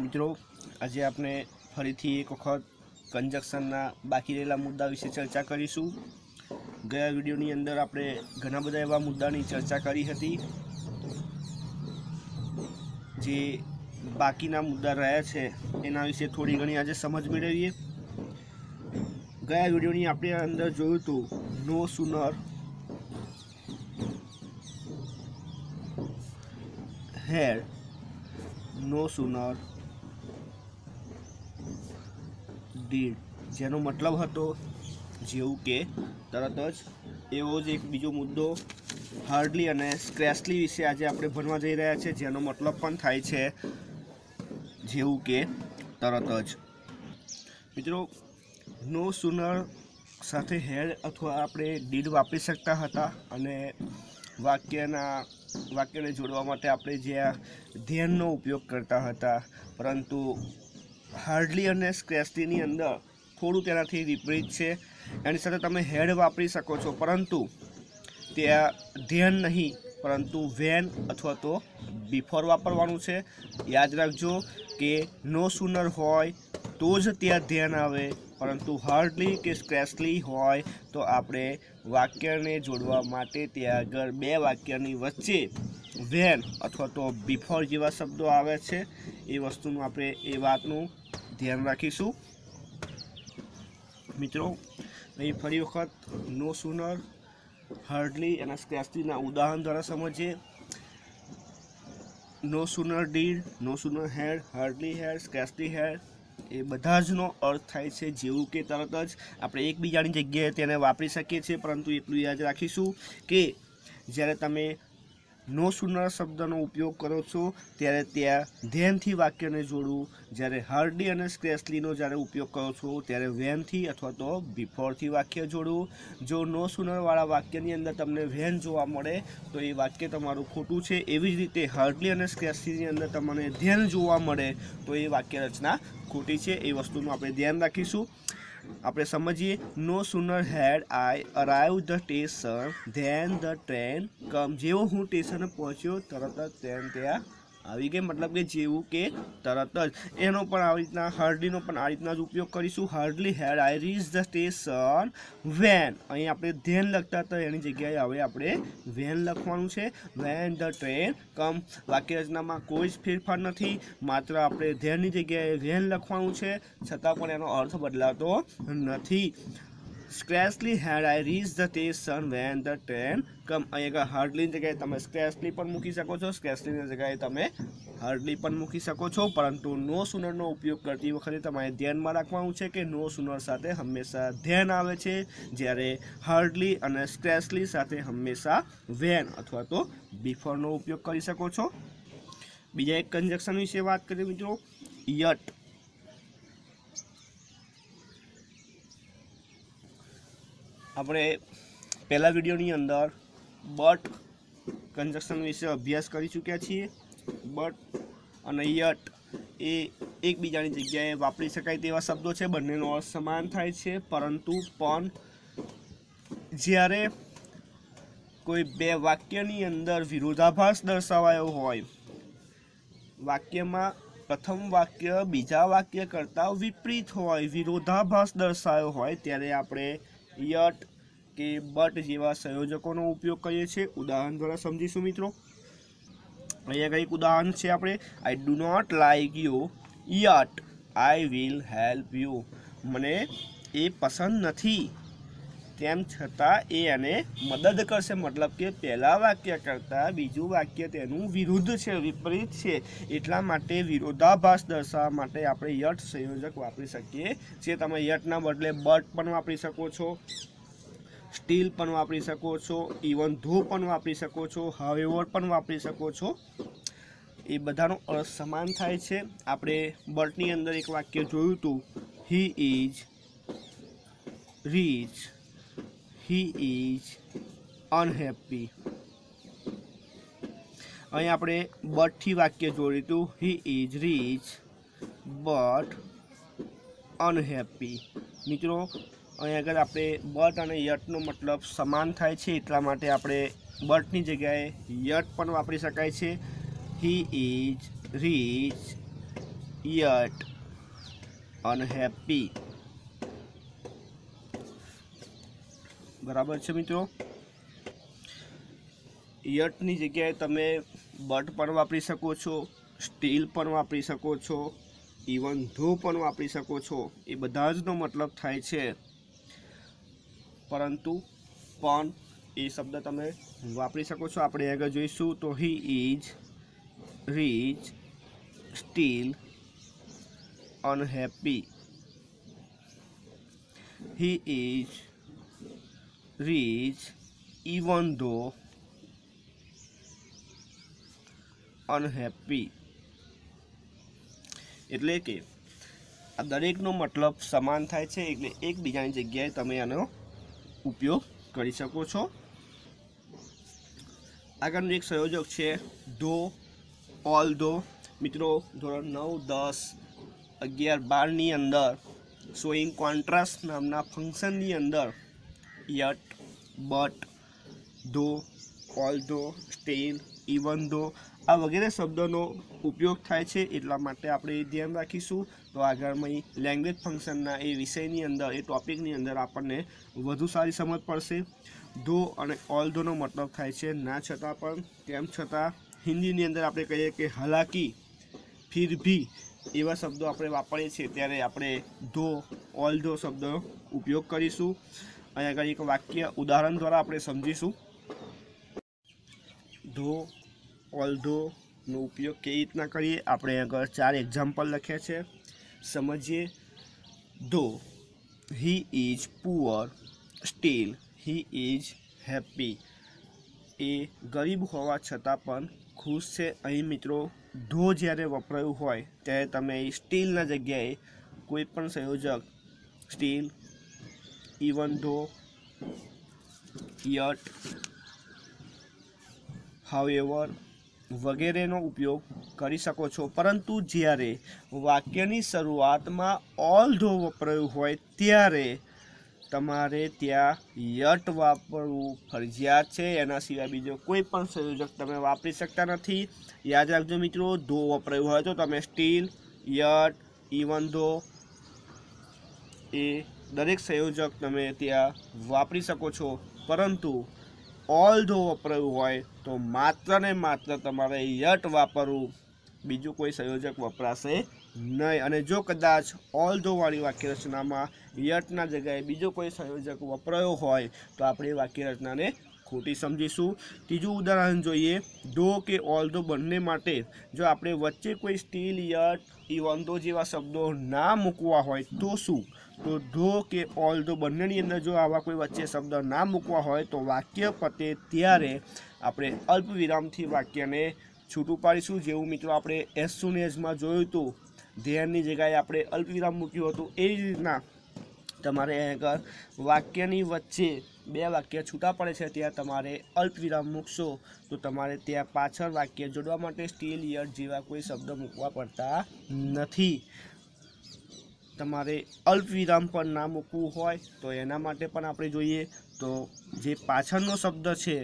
મિત્રો, આજે આપણે ફરીથી એક વખત કન્જક્શનના બાકી રહેલા મુદ્દા વિશે ચર્ચા કરીશું. ગયા વિડીયોની અંદર આપણે ઘણા બધા એવા મુદ્દાની ચર્ચા કરી હતી, જે બાકીના મુદ્દા રહ્યા છે, એના વિશે થોડી ઘણી આજે સમજ મેળવીએ. ગયા વિડીયોની આપણે અંદર જોયું હતું, no sooner had no sooner did જેનો મતલબ હતો જેવું કે તરત જ એવો જ એક બીજો મુદ્દો હાર્ડલી અને સ્ક્રેચલી વિશે આજે આપણે ભણવા જઈ રહ્યા છે, જેનો મતલબ પણ થાય છે જેવું કે તરત જ. મિત્રો નો સુનર સાથે હેડ અથવા આપણે ડીડ વાપરી શકતા હતા અને વાક્યના, વાક્યને જોડવા માટે આપણે જે આ ધ્યાનનો ઉપયોગ કરતા હતા, પરંતુ હાર્ડલી અને સ્ક્રેચલીની અંદર થોડું તેનાથી વિપરીત છે. એની સાથે તમે હેડ વાપરી શકો છો, પરંતુ ત્યાં ધ્યાન નહીં, પરંતુ વેન અથવા તો બિફોર વાપરવાનું છે. યાદ રાખજો કે નો સુનર હોય તો જ ત્યાં ધ્યાન આવે, પરંતુ હાર્ડલી કે સ્ક્રેચલી હોય તો આપણે વાક્યને જોડવા માટે ત્યાં આગળ બે વાક્યની વચ્ચે વેન અથવા તો બિફોર જેવા શબ્દો આવે છે. એ વસ્તુનું આપણે, એ વાતનું ધ્યાન રાખીશું. મિત્રો, અહીં ફરી વખત નો સુનર હાર્ડલી અને સ્ક્રેચલીના ઉદાહરણ દ્વારા સમજીએ. No sooner did no sooner had hardly had scarcely had એ બધા જનો અર્થ થાય છે જેવું કે તરત જ આપણે એકબીજાની જગ્યાએ તેને વાપરી શકીએ છીએ, પરંતુ એટલું યાદ રાખીશું કે જ્યારે તમે નો સુનર શબ્દનો ઉપયોગ કરો છો, ત્યારે ત્યાં ધ્યાનથી વાક્યને જોડવું. જ્યારે હાર્ડી અને સ્ક્રેસલીનો જ્યારે ઉપયોગ કરો છો, ત્યારે વેનથી અથવા તો બિફોરથી વાક્ય જોડવું. જો નો સુનરવાળા વાક્યની અંદર તમને વેન જોવા મળે, તો એ વાક્ય તમારું ખોટું છે. એવી જ રીતે હાર્ડલી અને સ્ક્રેસલીની અંદર તમને ધ્યાન જોવા મળે, તો એ વાક્ય રચના ખોટી છે. એ વસ્તુનું આપણે ધ્યાન રાખીશું. આપણે સમજીએ no sooner had I arrive the station then the train come જેવો હું સ્ટેશને પહોંચ્યો, તરત જ ટ્રેન ત્યાં આવી ગઈ, મતલબ કે જેવું કે તરત જ. એનો પણ આવી રીતના, હાર્ડલીનો પણ આ રીતના જ ઉપયોગ કરીશું. Hardly had I reach the station when. અહીં આપણે ધ્યાન લખતા હતા, એની જગ્યાએ હવે આપણે વેન લખવાનું છે. When the train come. વાક્ય રચનામાં કોઈ જ ફેરફાર નથી, માત્ર આપણે ધ્યાનની જગ્યાએ વેન લખવાનું છે. છતાં પણ એનો અર્થ બદલાતો નથી. Scarcely had I reach the station when the train come અહીંયા હાર્ડલીની જગ્યાએ તમે સ્ક્રેચલી પણ મૂકી શકો છો સ્ક્રેચલીની જગ્યાએ તમે હાર્ડલી પણ મૂકી શકો છો પરંતુ નો સુનરનો ઉપયોગ કરતી વખતે તમારે ધ્યાનમાં રાખવાનું છે કે નો સુનર સાથે હંમેશા ધ્યાન આવે છે જ્યારે હાર્ડલી અને સ્ક્રેચલી સાથે હંમેશા વેન અથવા તો બિફોરનો ઉપયોગ કરી શકો છો બીજા એક કન્જક્શન વિશે વાત કરીએ મિત્રો. યટ આપણે પહેલા વિડીયોની અંદર બટ કન્જક્શન વિશે અભ્યાસ કરી ચૂક્યા છીએ. બટ અને યટ એ એકબીજાની જગ્યાએ વાપરી શકાય તેવા શબ્દો છે. બંનેનો અર્થ સમાન થાય છે. પરંતુ પણ જ્યારે કોઈ બે વાક્યની અંદર વિરોધાભાસ દર્શાવાયો હોય, વાક્યમાં પ્રથમ વાક્ય બીજા વાક્ય કરતાં વિપરીત હોય, વિરોધાભાસ દર્શાવ્યો હોય, ત્યારે આપણે યટ કે બટ જેવા સંયોજકોનો ઉપયોગ કરીએ છીએ. ઉદાહરણ દ્વારા સમજીશું મિત્રો. અહીંયા કંઈક ઉદાહરણ છે આપણે. I do not like you yet I will help you મને એ પસંદ નથી. તેમ છતાં એ એને મદદ કરશે. મતલબ કે પહેલાં વાક્ય કરતાં બીજું વાક્ય તેનું વિરુદ્ધ છે, વિપરીત છે. એટલા માટે વિરોધાભાસ દર્શાવવા માટે આપણે યટ સંયોજક વાપરી શકીએ. છીએ તમે યટના બદલે બટ પણ વાપરી શકો છો, સ્ટીલ પણ વાપરી શકો છો, ઇવન ધો પણ વાપરી શકો છો, હવેવર પણ વાપરી શકો છો. એ બધાનો અર્થ સમાન થાય છે. આપણે બર્ટની અંદર એક વાક્ય જોયું હતું. He is rich. He is unhappy અહીં આપણે બટથી વાક્ય જોડ્યું હતું he is rich but unhappy મિત્રો, અહીં આગળ આપણે બટ અને યટનો મતલબ સમાન થાય છે, એટલા માટે આપણે બટની જગ્યાએ યટ પણ વાપરી શકાય છે. He is rich yet unhappy બરાબર છે મિત્રો? યટની જગ્યાએ તમે બટ પણ વાપરી શકો છો, સ્ટીલ પણ વાપરી શકો છો, ઇવન ધો પણ વાપરી શકો છો. એ બધા જનો મતલબ થાય છે. પરંતુ પણ એ શબ્દ તમે વાપરી શકો છો. આપણે આગળ જોઈશું. તો he is rich still unhappy he is rich even though unhappy એટલે કે આ દરેકનો મતલબ સમાન થાય છે, એટલે એકબીજાની જગ્યાએ તમે આનો ઉપયોગ કરી શકો છો. આગળનું એક સંયોજક છે ધો ઓલ ધો મિત્રો, ધોરણ નવ, દસ, અગિયાર, બારની અંદર શોઈંગ કોન્ટ્રાસ્ટ નામના ફંક્શનની અંદર yet, but though although still, even though આ વગેરે શબ્દોનો ઉપયોગ થાય છે એટલા માટે આપણે એ ધ્યાન રાખીશું. તો આગળમાં લેંગ્વેજ ફંક્શનના એ વિષયની અંદર, એ ટોપિકની અંદર આપણને વધુ સારી સમજ પડશે. ધો અને ઓલ ધોનો મતલબ થાય છે ના છતાં પણ, તેમ છતાં હિન્દીની અંદર આપણે કહીએ કે હલાકી, ફિર ભી એવા શબ્દો આપણે વાપરીએ છીએ. ત્યારે આપણે ધો ઓલ ધો શબ્દનો ઉપયોગ કરીશું. અહીં આગળ એક વાક્ય ઉદાહરણ દ્વારા આપણે સમજીશું. ધો ઓલ્ધોનો ઉપયોગ કેવી રીતના કરીએ? આપણે આગળ ચાર એક્ઝામ્પલ લખ્યા છે. સમજીએ. Though he is poor still he is happy એ ગરીબ હોવા છતાં પણ ખુશ છે. અહીં મિત્રો, ધો જ્યારે વપરાયું હોય, ત્યારે તમે સ્ટીલના જગ્યાએ કોઈ પણ સંયોજક still even though yet however વગેરેનો ઉપયોગ કરી શકો છો. પરંતુ જ્યારે વાક્યની શરૂઆતમાં ઓલ ધો વપરાયું હોય ત્યારે તમારે ત્યાં યટ વાપરવું ફરજિયાત છે. એના સિવાય બીજો કોઈ પણ સંયોજક તમે વાપરી શકતા નથી. યાદ રાખજો મિત્રો ધો વપરાયું હોય તો તમે સ્ટીલ યટ ઇવન ધો એ દરેક સંયોજક તમે ત્યાં વાપરી શકો છો. પરંતુ ઓલ ધો વપરાયું હોય, તો માત્ર ને માત્ર તમારે યટ વાપરવું. બીજું કોઈ સંયોજક વપરાશે નહીં. અને જો કદાચ ઓલ ધો વાળી વાક્ય રચનામાં યટના જગ્યાએ બીજો કોઈ સંયોજક વપરાયો હોય, તો આપણે વાક્યરચનાને વાક્ય રચનાને ખોટી સમજીશું. ત્રીજું ઉદાહરણ જોઈએ. ધો કે ઓલ ધો બંને માટે જો આપણે વચ્ચે કોઈ સ્ટીલ યટ ઇવન ધો જેવા શબ્દો ના મૂકવા હોય, તો શું? તો ધો કે ઓલ ધો બંનેની અંદર જો આવા કોઈ વચ્ચે શબ્દ ના મૂકવા હોય તો વાક્ય પતે ત્યારે આપણે અલ્પ વિરામથી વાક્યને છૂટું પાડીશું. જેવું મિત્રો આપણે એસ સુન એઝમાં જોયું હતું ધ્યાનની જગ્યાએ આપણે અલ્પ વિરામ મૂક્યું હતું. એ જ રીતના તમારે આગળ વાક્યની વચ્ચે બે વાક્ય છૂટા પડે છે ત્યાં તમારે અલ્પ વિરામ મૂકશો. તો તમારે ત્યાં પાછળ વાક્ય જોડવા માટે સ્ટીલ યટ જેવા કોઈ શબ્દ મૂકવા પડતા નથી. તમારે અલ્પ વિરામ પણ ના મૂકવું હોય તો એના માટે પણ આપણે જોઈએ તો જે પાછળનો શબ્દ છે,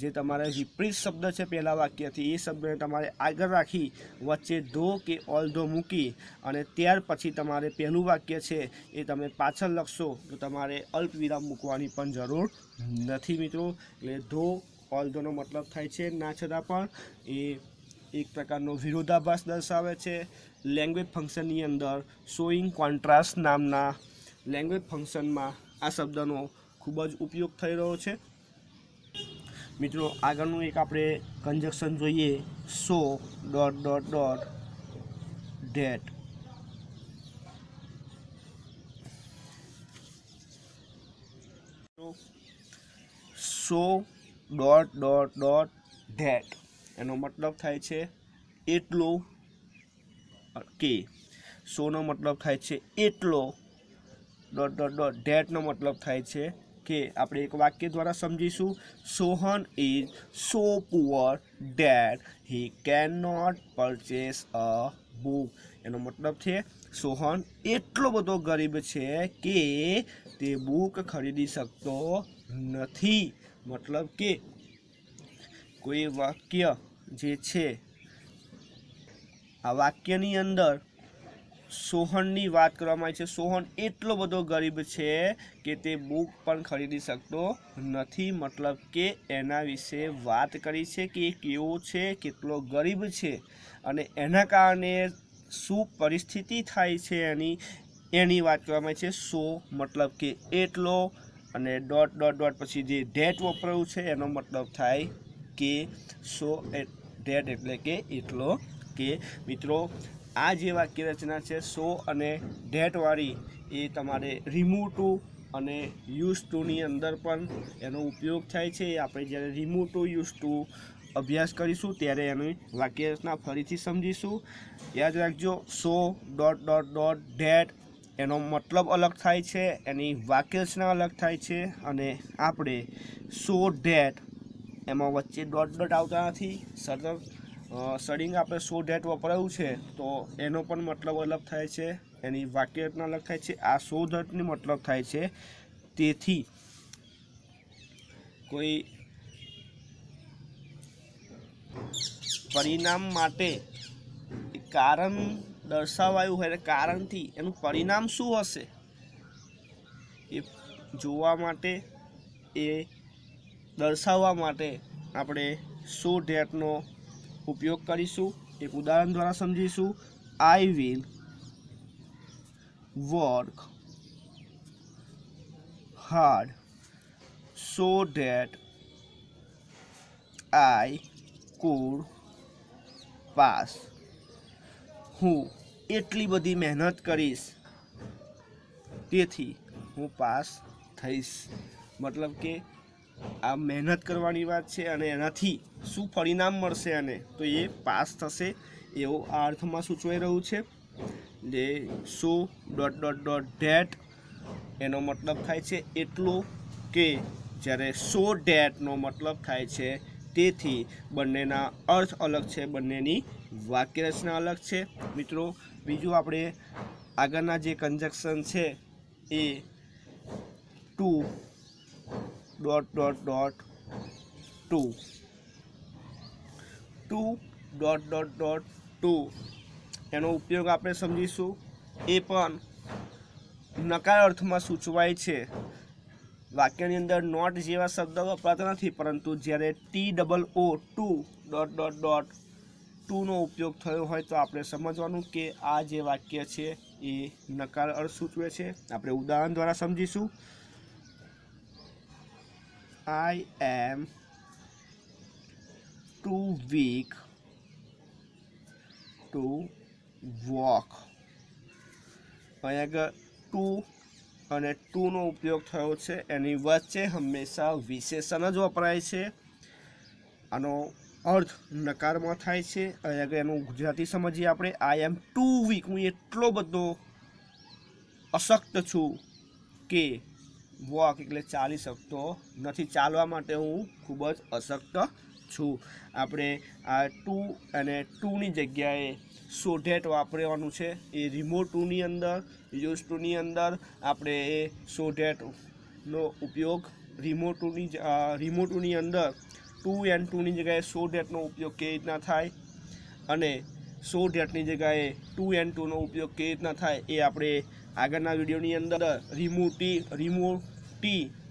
જે તમારે વિપરીત શબ્દ છે પહેલાં વાક્યથી, એ શબ્દને તમારે આગળ રાખી, વચ્ચે ધો કે ઓલ મૂકી અને ત્યાર પછી તમારે પહેલું વાક્ય છે એ તમે પાછળ લખશો તો તમારે અલ્પવિરામ મૂકવાની પણ જરૂર નથી મિત્રો. એટલે ધો ઓલ ધોનો મતલબ થાય છે, ના છતાં પણ એ એક પ્રકારનો વિરોધાભાસ દર્શાવે છે. લેંગ્વેજ ફંક્શનની અંદર શોઈંગ કોન્ટ્રાસ્ટ નામના લેંગ્વેજ ફંક્શનમાં આ શબ્દનો ખૂબ જ ઉપયોગ થઈ રહ્યો છે. મિત્રો, આગળનું એક આપણે કન્જક્શન જોઈએ. So dot dot dot that so dot dot dot that એનો મતલબ થાય છે એટલો, કે સોનો મતલબ થાય છે એટલો, ડોટ ડોટ ડોટ ડેટનો મતલબ થાય છે કે આપણે એક વાક્ય દ્વારા સમજીશું, Sohan is so poor that he can not purchase a book. એનો મતલબ છે, સોહન એટલો બધો ગરીબ છે કે તે બુક ખરીદી શકતો નથી. મતલબ કે કોઈ વાક્ય જે છે, આ વાક્યની અંદર સોહનની વાત કરવામાં આવી છે. સોહન એટલો બધો ગરીબ છે કે તે બુક પણ ખરીદી શકતો નથી. મતલબ કે એના વિશે વાત કરી છે કે કેવો છે, કેટલો ગરીબ છે અને એના કારણે શું પરિસ્થિતિ થાય છે એની એની વાત કરવામાં આવી છે. સો મતલબ કે એટલો અને ડોટ ડોટ ડોટ પછી જે ડેટ વપરાયું છે એનો મતલબ થાય કે સો ડેટ એટલે કે એટલો કે મિત્રો, આ જે વાક્ય રચના છે, સો અને ડેટવાળી એ તમારે રિમૂવ ટુ અને યુઝ ટુની અંદર પણ એનો ઉપયોગ થાય છે. આપણે જ્યારે રિમૂવ ટુ, યુઝ ટુ અભ્યાસ કરીશું, ત્યારે એની વાક્ય રચના ફરીથી સમજીશું. યાદ રાખજો, so dot dot dot that એનો મતલબ અલગ થાય છે, એની વાક્ય રચના અલગ થાય છે અને આપણે સો ડેટ એમાં વચ્ચે ડોટ ડોટ આવતા નથી. સતત સડિંગ આપણે શો ડેટ વપરાયું છે, તો એનો પણ મતલબ અલગ થાય છે. એની વાક્ય રચના અલગ થાય છે. આ શો ડેટની મતલબ થાય છે. તેથી, કોઈ પરિણામ માટે કારણ દર્શાવાયું હોય કારણથી એનું પરિણામ શું હશે? એ જોવા માટે એ દર્શાવવા માટે આપણે સો ડેટનો ઉપયોગ કરીશું? એક ઉદાહરણ દ્વારા સમજીશું. I will work hard so that I could pass હું એટલી બધી મહેનત કરીશ, તેથી હું પાસ થઈશ. મતલબ કે આ મહેનત કરવાની વાત છે અને એનાથી શું પરિણામ મળશે અને તો એ પાસ થશે એવો આ અર્થમાં સૂચવાઈ રહ્યું છે. જે so dot dot dot that એનો મતલબ થાય છે એટલો કે જ્યારે સો ડેટનો મતલબ થાય છે તેથી બંનેના અર્થ અલગ છે, બંનેની વાક્યરચના અલગ છે. મિત્રો, બીજું આપણે આગળના જે કન્જક્શન છે એ too dot dot dot to too dot dot dot to એનો ઉપયોગ આપણે સમજીશું. એ પણ નકાર અર્થમાં સૂચવાય છે. વાક્યની અંદર નોટ જેવા શબ્દ વપરાતા નથી, પરંતુ જ્યારે T double O too dot dot dot ટુનો ઉપયોગ થયો હોય તો આપણે સમજવાનું કે આ જે વાક્ય છે એ નકાર અર્થ સૂચવે છે. આપણે ઉદાહરણ દ્વારા સમજીશું. I am too weak to walk અહીંયા આગળ ટુ અને ટુનો ઉપયોગ થયો છે. એની વચ્ચે હંમેશા વિશેષણ જ વપરાય છે. આનો અર્થ નકારમાં થાય છે. અહીંયા આગળ એનું ગુજરાતી સમજીએ આપણે. આઈ એમ ટુ વીક હું એટલો બધો અશક્ત છું કે વોક એટલે ચાલી શકતો નથી. ચાલવા માટે હું ખૂબ જ અશક્ત છું. આપણે આ ટુ અને ટુની જગ્યાએ સોઢેટ વાપરવાનું છે. એ રિમોટ ટુની અંદર યુઝ ટુની અંદર આપણે એ સોઢેટનો ઉપયોગ રિમોટ ટુની રિમોટ ટુની અંદર ટુ એન્ડ ટુની જગ્યાએ સો ડેટનો ઉપયોગ કેવી રીતના થાય અને સો ડેટની જગ્યાએ ટુ એન્ડ ટુનો ઉપયોગ કેવી રીતના થાય એ આપણે આગળના વિડીયોની અંદર રિમોટી ટી રિમૂવ ટી